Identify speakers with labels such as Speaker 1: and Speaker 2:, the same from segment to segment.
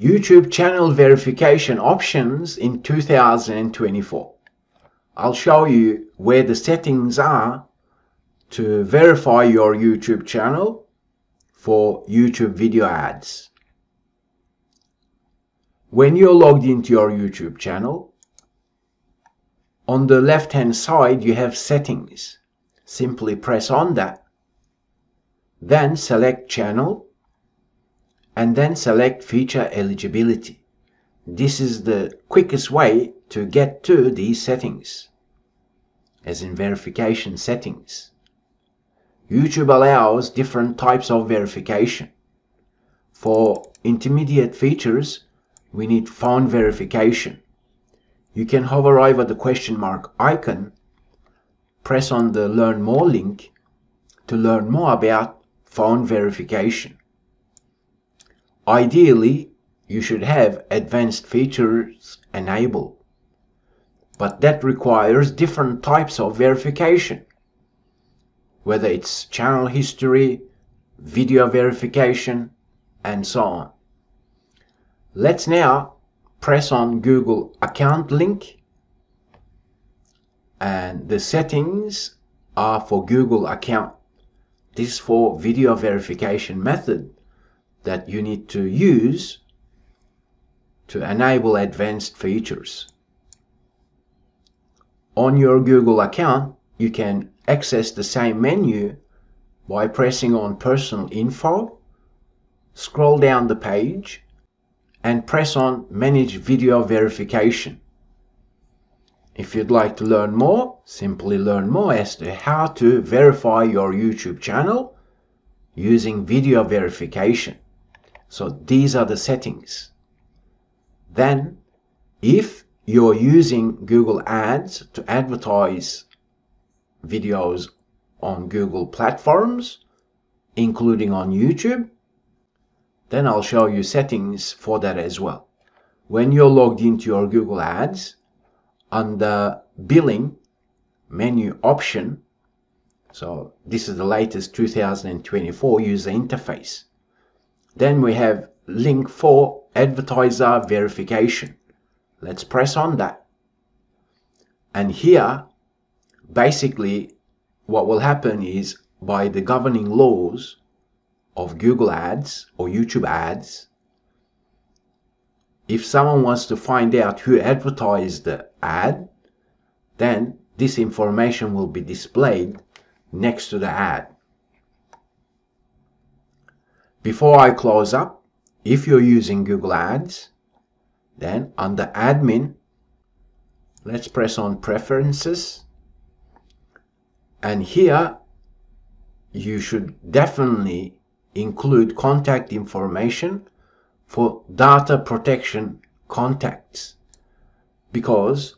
Speaker 1: YouTube channel verification options in 2024. I'll show you where the settings are to verify your YouTube channel for YouTube video ads. When you're logged into your YouTube channel, on the left hand side you have settings. Simply press on that. Then select channel and then select feature eligibility. This is the quickest way to get to these settings, as in verification settings. YouTube allows different types of verification. For intermediate features, we need phone verification. You can hover over the question mark icon, press on the learn more link to learn more about phone verification. Ideally, you should have advanced features enabled, but that requires different types of verification, whether it's channel history, video verification, and so on. Let's now press on Google account link and the settings are for Google account. This is for video verification method that you need to use to enable advanced features. On your Google account, you can access the same menu by pressing on personal info, scroll down the page and press on manage video verification. If you'd like to learn more, simply learn more as to how to verify your YouTube channel using video verification. So these are the settings. Then if you're using Google Ads to advertise videos on Google platforms, including on YouTube, then I'll show you settings for that as well. When you're logged into your Google Ads, under billing menu option, so this is the latest 2024 user interface. Then we have link for advertiser verification. Let's press on that. And here, basically, what will happen is by the governing laws of Google Ads or YouTube Ads, if someone wants to find out who advertised the ad, then this information will be displayed next to the ad. Before I close up, if you're using Google Ads, then under admin, let's press on preferences. And here you should definitely include contact information for data protection contacts because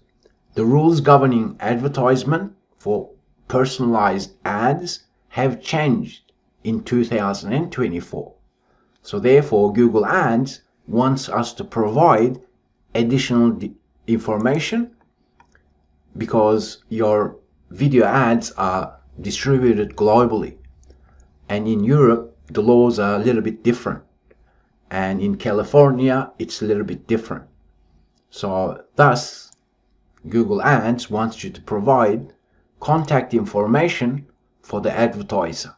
Speaker 1: the rules governing advertisement for personalized ads have changed in 2024. So therefore, Google Ads wants us to provide additional information because your video ads are distributed globally. And in Europe, the laws are a little bit different. And in California, it's a little bit different. So thus, Google Ads wants you to provide contact information for the advertiser.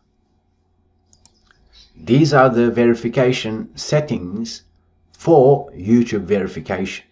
Speaker 1: These are the verification settings for YouTube verification.